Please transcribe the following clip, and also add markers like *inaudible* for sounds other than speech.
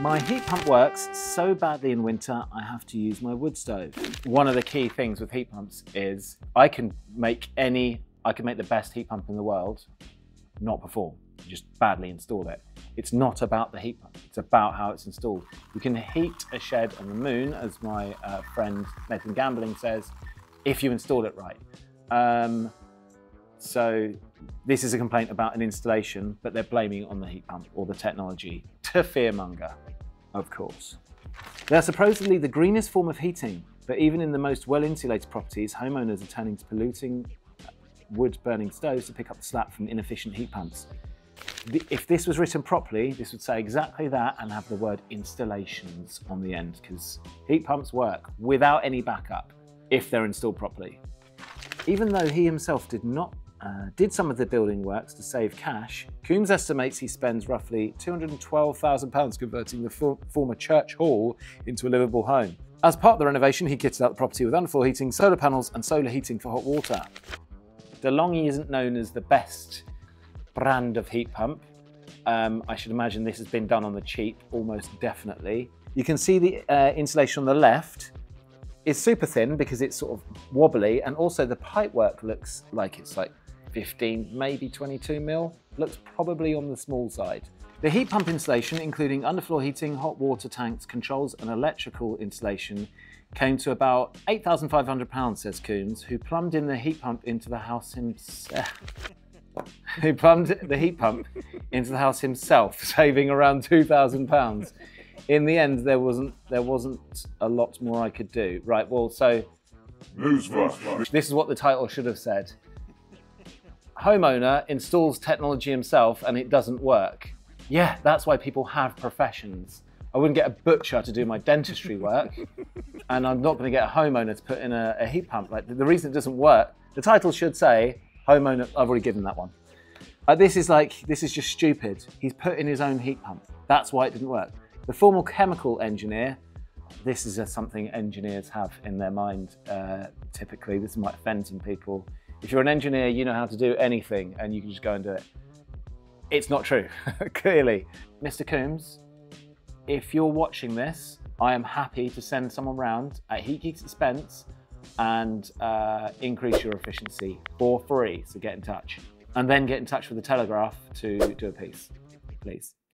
My heat pump works so badly in winter, I have to use my wood stove. One of the key things with heat pumps is I can make any, I can make the best heat pump in the world not perform, just badly install it. It's not about the heat pump, it's about how it's installed. You can heat a shed on the moon, as my uh, friend Nathan Gambling says, if you install it right. Um, so this is a complaint about an installation, but they're blaming it on the heat pump or the technology to fearmonger of course. They're supposedly the greenest form of heating, but even in the most well-insulated properties, homeowners are turning to polluting uh, wood-burning stoves to pick up the slack from inefficient heat pumps. If this was written properly, this would say exactly that and have the word installations on the end, because heat pumps work without any backup if they're installed properly. Even though he himself did not uh, did some of the building works to save cash, Coombs estimates he spends roughly £212,000 converting the for former church hall into a livable home. As part of the renovation, he kitted out the property with underfloor heating, solar panels and solar heating for hot water. DeLonghi isn't known as the best brand of heat pump. Um, I should imagine this has been done on the cheap, almost definitely. You can see the uh, insulation on the left is super thin because it's sort of wobbly and also the pipework looks like it's like 15, maybe 22 mil. Looks probably on the small side. The heat pump installation, including underfloor heating, hot water tanks, controls and electrical installation, came to about £8,500, says Coombs, who plumbed in the heat pump into the house himself. *laughs* who plumbed the heat pump into the house himself, *laughs* saving around £2,000. In the end, there wasn't there wasn't a lot more I could do. Right, well, so Newsflash. this is what the title should have said homeowner installs technology himself and it doesn't work. Yeah, that's why people have professions. I wouldn't get a butcher to do my dentistry work, *laughs* and I'm not going to get a homeowner to put in a, a heat pump. Like the reason it doesn't work, the title should say homeowner. I've already given that one. Uh, this is like this is just stupid. He's put in his own heat pump. That's why it didn't work. The formal chemical engineer. This is a, something engineers have in their mind. Uh, typically, this might offend some people. If you're an engineer, you know how to do anything and you can just go and do it. It's not true, *laughs* clearly. Mr. Coombs, if you're watching this, I am happy to send someone round at HeatGeek's expense and uh, increase your efficiency for free. So get in touch. And then get in touch with the Telegraph to do a piece, please.